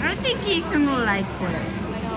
I think Ethan will like this.